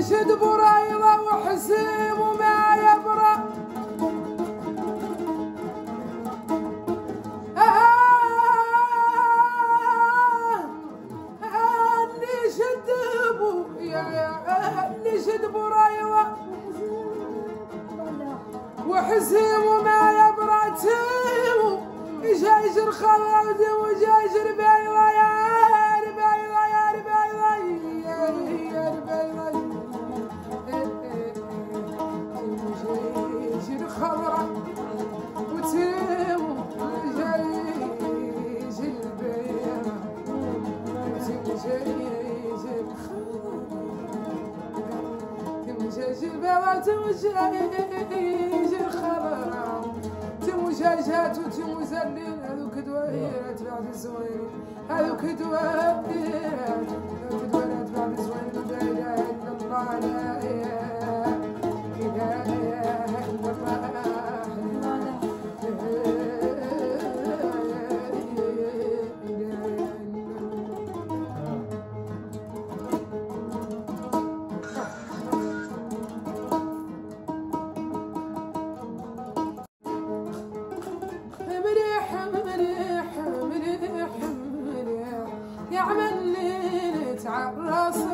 نشد برايضة وحسيم وما يا نشد برايضة وحسيم وما يبرى تيمو يجاجر خلد وجاجر بيضة تمجاجر خضرة تمجاجات وتمزلل هذوك دويرات بعد الزوين هذوك دويرات graça.